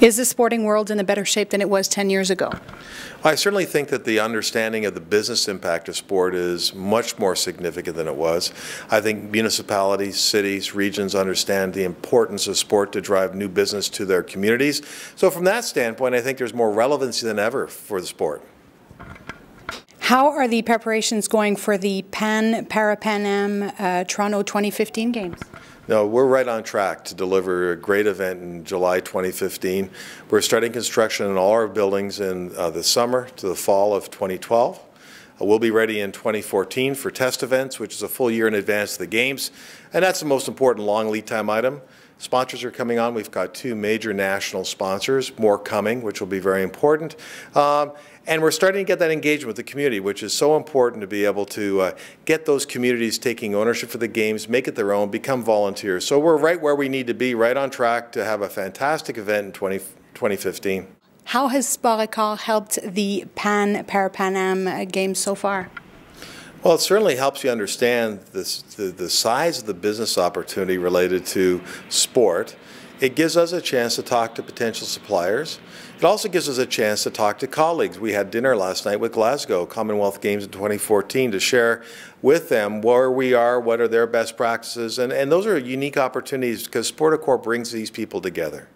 Is the sporting world in a better shape than it was 10 years ago? I certainly think that the understanding of the business impact of sport is much more significant than it was. I think municipalities, cities, regions understand the importance of sport to drive new business to their communities. So from that standpoint, I think there's more relevancy than ever for the sport. How are the preparations going for the Pan Parapan Am uh, Toronto 2015 games? No, we're right on track to deliver a great event in July 2015. We're starting construction in all our buildings in uh, the summer to the fall of 2012. Uh, we'll be ready in 2014 for test events, which is a full year in advance of the games. And that's the most important long lead time item. Sponsors are coming on. We've got two major national sponsors, more coming, which will be very important. Um, and we're starting to get that engagement with the community, which is so important to be able to uh, get those communities taking ownership for the games, make it their own, become volunteers. So we're right where we need to be, right on track to have a fantastic event in 20, 2015. How has SportAccord helped the Pan Parapan Am Games so far? Well, it certainly helps you understand this, the, the size of the business opportunity related to sport. It gives us a chance to talk to potential suppliers. It also gives us a chance to talk to colleagues. We had dinner last night with Glasgow Commonwealth Games in 2014 to share with them where we are, what are their best practices, and, and those are unique opportunities because SportAccord brings these people together.